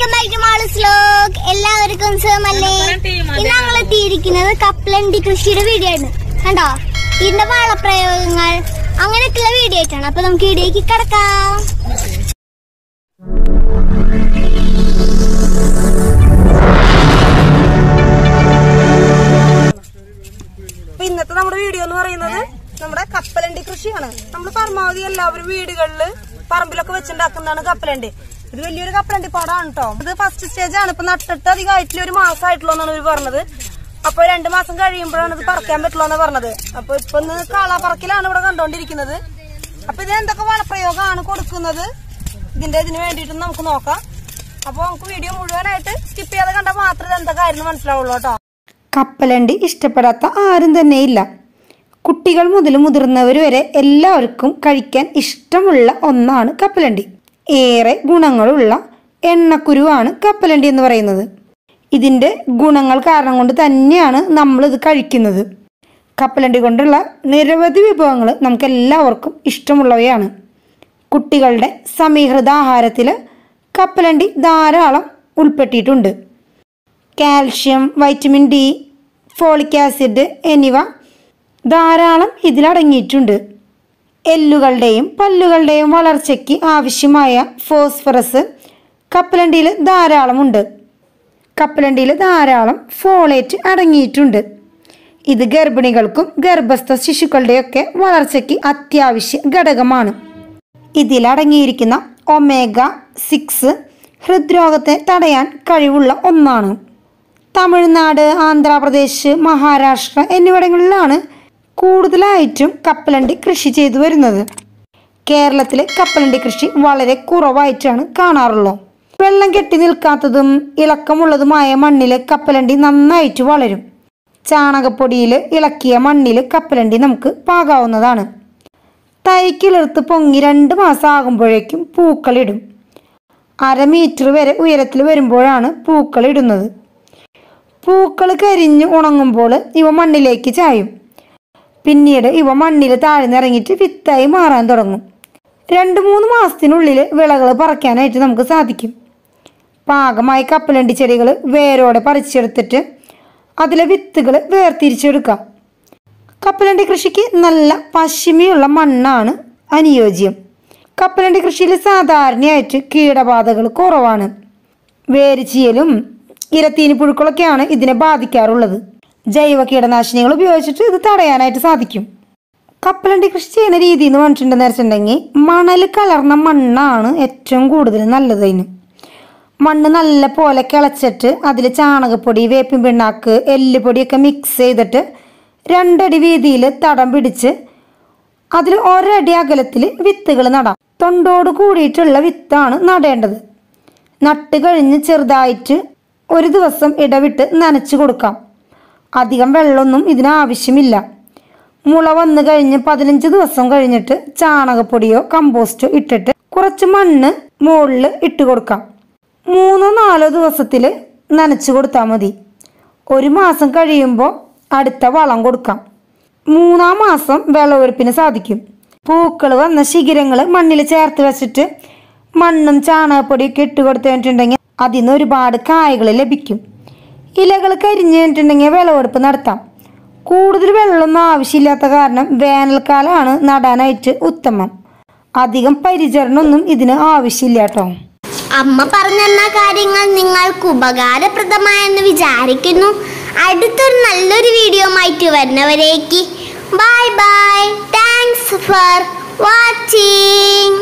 Welcome back to മാളസ് ലോക്ക് എല്ലാവർക്കും സുഖമല്ലേ? ഇന്ന് ഞങ്ങൾ എത്തിയിരിക്കുന്നത് കപ്പലണ്ടി കൃഷിയുടെ വീഡിയോ ആണ്. കണ്ടോ? ഇതിന്റെ വളപ്രയോഗങ്ങൾ അങ്ങനെയൊക്കെയുള്ള വീഡിയോ ആയിട്ടാണ്. അപ്പൊ നമുക്ക് ഇടയ്ക്ക് കിടക്കാം. ഇന്നത്തെ നമ്മുടെ വീഡിയോ എന്ന് പറയുന്നത് നമ്മുടെ കപ്പലണ്ടി കൃഷിയാണ്. നമ്മൾ പരമാവധി എല്ലാവരും വീടുകളിൽ പറമ്പിലൊക്കെ വെച്ചുണ്ടാക്കുന്നതാണ് കപ്പലണ്ട്. ഇത് വലിയൊരു കപ്പലണ്ടി പാടാണ് കേട്ടോ ഇത് ഫസ്റ്റ് സ്റ്റേജ് ആണ്. ഇപ്പൊ നട്ടിട്ട് അധികം ആയിട്ടില്ല ഒരു മാസം ആയിട്ടുള്ളൂ എന്നാണ് പറഞ്ഞത്. അപ്പൊ രണ്ടു മാസം കഴിയുമ്പോഴാണ് ഇത് പറിക്കാൻ പറ്റുള്ളൂ എന്ന് പറഞ്ഞത്. അപ്പൊ ഇപ്പൊ ഇന്ന് കാളാപ്പറക്കിലാണ് ഇവിടെ കണ്ടോണ്ടിരിക്കുന്നത്. അപ്പൊ ഇത് എന്തൊക്കെ വളപ്രയോഗമാണ് കൊടുക്കുന്നത്? ഇതിന്റെ ഇതിന് വേണ്ടിയിട്ട് നമുക്ക് നോക്കാം. അപ്പൊ നമുക്ക് വീഡിയോ മുഴുവനായിട്ട് സ്കിപ്പ് ചെയ്യാതെ കണ്ടാൽ മാത്രമേ എന്തൊക്കെ ആയിരുന്നു മനസ്സിലാവുള്ളൂ കേട്ടോ കപ്പലണ്ടി ഇഷ്ടപ്പെടാത്ത ആരും തന്നെ ഇല്ല. കുട്ടികൾ മുതൽ മുതിർന്നവർ വരെ എല്ലാവർക്കും കഴിക്കാൻ ഇഷ്ടമുള്ള ഒന്നാണ് കപ്പലണ്ടി. ഏറെ ഗുണങ്ങളുള്ള എണ്ണക്കുരുവാണ് കപ്പലണ്ടി എന്ന് പറയുന്നത്. ഇതിന്റെ ഗുണങ്ങൾ കാരണം കൊണ്ട് തന്നെയാണ് നമ്മളിത് കഴിക്കുന്നത്. കപ്പലണ്ടി കൊണ്ടുള്ള നിരവധി വിഭവങ്ങൾ നമുക്ക് എല്ലാവർക്കും ഇഷ്ടമുള്ളവയാണ്. കുട്ടികളുടെ സമീകൃത ആഹാരത്തിൽ കപ്പലണ്ടി ധാരാളം ഉൾപ്പെട്ടിട്ടുണ്ട്. Calcium vitamin D folic acid എന്നിവ ധാരാളം ഇതിലടങ്ങിയിട്ടുണ്ട്. എല്ലുകളുടെയും പല്ലുകളുടെയും വളർച്ചയ്ക്ക് ആവശ്യമായ ഫോസ്ഫറസ് കപ്പലണ്ടിയിൽ ധാരാളമുണ്ട്. കപ്പലണ്ടിയിൽ ധാരാളം ഫോളേറ്റ് അടങ്ങിയിട്ടുണ്ട്. ഇത് ഗർഭിണികൾക്കും ഗർഭസ്ഥ ശിശുക്കളുടെയൊക്കെ വളർച്ചയ്ക്ക് അത്യാവശ്യ ഘടകമാണ്. ഇതിലടങ്ങിയിരിക്കുന്ന ഒമേഗ സിക്സ് ഹൃദ്രോഗത്തെ തടയാൻ കഴിവുള്ള ഒന്നാണ്. തമിഴ്നാട് ആന്ധ്രാപ്രദേശ് മഹാരാഷ്ട്ര എന്നിവിടങ്ങളിലാണ് കൂടുതലായിട്ടും കപ്പലണ്ടി കൃഷി ചെയ്തു വരുന്നത്. കേരളത്തിലെ കപ്പലണ്ടി കൃഷി വളരെ കുറവായിട്ടാണ് കാണാറുള്ളത്. വെള്ളം കെട്ടി നിൽക്കാത്തതും ഇളക്കമുള്ളതുമായ മണ്ണിൽ കപ്പലണ്ടി നന്നായിട്ട് വളരും. ചാണകപ്പൊടിയിൽ ഇളക്കിയ മണ്ണിൽ കപ്പലണ്ടി നമുക്ക് പാകാവുന്നതാണ്. തൈക്കിളിർത്ത് പൊങ്ങി രണ്ട് മാസം ആകുമ്പോഴേക്കും പൂക്കളിടും. അരമീറ്റർ വരെ ഉയരത്തിൽ വരുമ്പോഴാണ് പൂക്കളിടുന്നത്. പൂക്കൾ കരിഞ്ഞ് ഉണങ്ങുമ്പോൾ ഇവ മണ്ണിലേക്ക് ചായും. പിന്നീട് ഇവ മണ്ണിൽ താഴ്ന്നിറങ്ങിയിട്ട് വിത്തായി മാറാൻ തുടങ്ങും. രണ്ട് മൂന്ന് മാസത്തിനുള്ളിൽ വിളകൾ പറിക്കാനായിട്ട് നമുക്ക് സാധിക്കും. പാകമായ കപ്പലണ്ടി ചെടികൾ വേരോടെ പറിച്ചെടുത്തിട്ട് അതിലെ വിത്തുകൾ വേർതിരിച്ചെടുക്കാം. കപ്പലണ്ടി കൃഷിക്ക് നല്ല പശ്ചിമയുള്ള മണ്ണാണ് അനുയോജ്യം. കപ്പലണ്ടി കൃഷിയിൽ സാധാരണയായിട്ട് കീടബാധകൾ കുറവാണ്. വേരിച്ചിയലും ഇരത്തീനി പുഴുക്കളൊക്കെയാണ് ഇതിനെ ബാധിക്കാറുള്ളത്. ജൈവ കീടനാശിനികൾ ഉപയോഗിച്ചിട്ട് ഇത് തടയാനായിട്ട് സാധിക്കും. കപ്പലണ്ടി കൃഷി ചെയ്യുന്ന രീതി എന്ന് പറഞ്ഞിട്ടുണ്ടെന്ന് വെച്ചിട്ടുണ്ടെങ്കിൽ മണൽ കലർന്ന മണ്ണാണ് ഏറ്റവും കൂടുതൽ നല്ലത് മണ്ണ് നല്ല പോലെ കിളച്ചിട്ട് അതിൽ ചാണകപ്പൊടി വേപ്പിൻ പിണ്ണാക്ക് എല്ലുപൊടിയൊക്കെ മിക്സ് ചെയ്തിട്ട് രണ്ടടി വീതിയിൽ തടം പിടിച്ച് അതിൽ ഒരടി അകലത്തിൽ വിത്തുകൾ നടാം. തൊണ്ടോട് കൂടിയിട്ടുള്ള വിത്താണ് നടേണ്ടത്. നട്ട് കഴിഞ്ഞ് ചെറുതായിട്ട് ഒരു ദിവസം ഇടവിട്ട് നനച്ചു കൊടുക്കാം. അധികം വെള്ളമൊന്നും ഇതിന് ആവശ്യമില്ല. മുള വന്നു കഴിഞ്ഞ് പതിനഞ്ച് ദിവസം കഴിഞ്ഞിട്ട് ചാണകപ്പൊടിയോ കമ്പോസ്റ്റോ ഇട്ടിട്ട് കുറച്ച് മണ്ണ് മുകളിൽ ഇട്ട് കൊടുക്കാം. മൂന്നോ നാലോ ദിവസത്തിൽ നനച്ചു കൊടുത്താൽ മതി. ഒരു മാസം കഴിയുമ്പോൾ അടുത്ത വളം കൊടുക്കാം. മൂന്നാം മാസം വിളവെടുപ്പിന് സാധിക്കും. പൂക്കൾ വന്ന ശിഖിരങ്ങൾ മണ്ണിൽ ചേർത്ത് വെച്ചിട്ട് മണ്ണും ചാണകപ്പൊടിയൊക്കെ ഇട്ട് കൊടുത്തിട്ടുണ്ടെങ്കിൽ അതിൽ നിന്ന് ഒരുപാട് കായകൾ ലഭിക്കും. ഇലകൾ കരിഞ്ഞു കഴിഞ്ഞിട്ടുണ്ടെങ്കിൽ വിളവെടുപ്പ് നടത്താം. കൂടുതൽ വെള്ളമൊന്നും ആവശ്യമില്ലാത്ത കാരണം വേനൽക്കാലമാണ് നടാനായിട്ട് ഉത്തമം. അധികം പരിചരണമൊന്നും ഇതിന് ആവശ്യമില്ല കേട്ടോ. അമ്മ പറഞ്ഞെന്ന കാര്യങ്ങൾ നിങ്ങൾക്ക് ഉപകാരപ്രദമായെന്ന് വിചാരിക്കുന്നു. അടുത്തൊരു നല്ലൊരു വീഡിയോ ആയിട്ട് വരുന്നവരേക്ക്. Bye bye thanks for watching